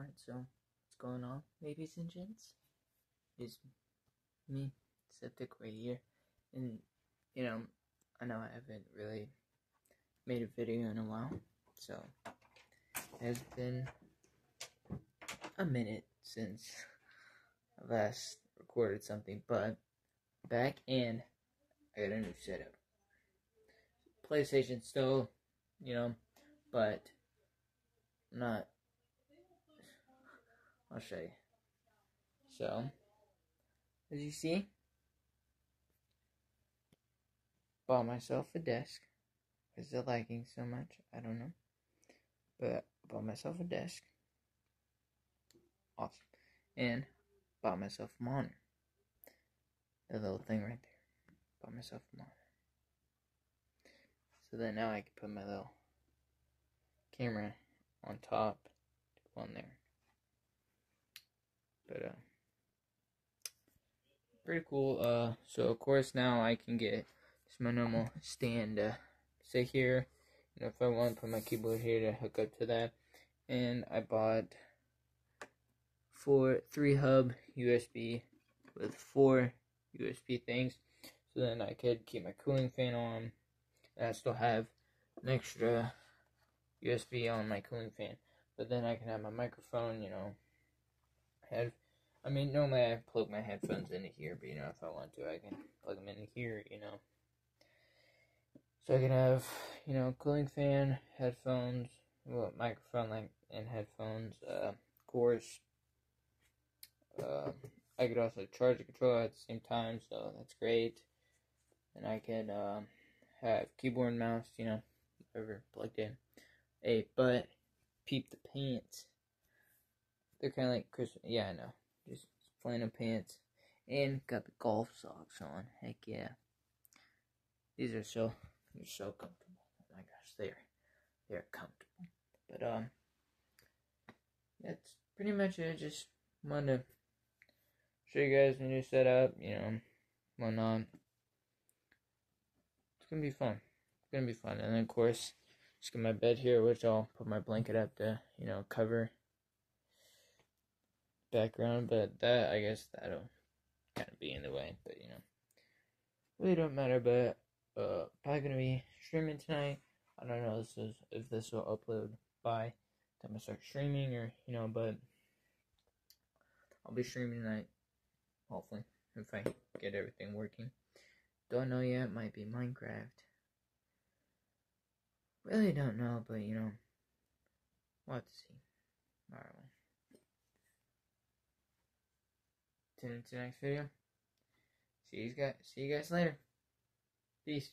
Alright, so what's going on, ladies and gents? It's me, Septic, right here. And, you know, I know I haven't really made a video in a while, so it has been a minute since I last recorded something, but back in, I got a new setup. PlayStation still, you know, but not I'll show you. So, as you see, bought myself a desk. Is it lagging so much? I don't know. But bought myself a desk. Awesome. And bought myself a monitor. The little thing right there. Bought myself a monitor. So then now I can put my little camera on top on there. But uh pretty cool. Uh so of course now I can get my normal stand uh sit here. And if I want to put my keyboard here to hook up to that. And I bought four three hub USB with four USB things. So then I could keep my cooling fan on. And I still have an extra USB on my cooling fan. But then I can have my microphone, you know, head. I mean, normally I plug my headphones into here, but you know, if I want to, I can plug them in here, you know. So I can have, you know, cooling fan, headphones, well, microphone, like, and headphones. Uh, of course, uh, I could also charge the controller at the same time, so that's great. And I can um, have keyboard mouse, you know, whatever plugged in. Hey, but peep the pants. They're kind of like Christmas. Yeah, I know. Just flannel pants and got the golf socks on. Heck yeah. These are so they're so comfortable. Oh my gosh, they're they're comfortable. But um, that's pretty much it. Just wanted to show you guys the new setup. You know, whatnot. It's gonna be fun. It's gonna be fun, and then of course. Just get my bed here, which I'll put my blanket up to, you know, cover background, but that I guess that'll kind of be in the way, but you know, really don't matter. But uh, probably gonna be streaming tonight. I don't know this is if this will upload by time I start streaming or you know, but I'll be streaming tonight. Hopefully, if I get everything working. Don't know yet. Might be Minecraft. Really don't know, but you know, we'll have to see. Alright, well. Tune into the next video. See you guys. See you guys later. Peace.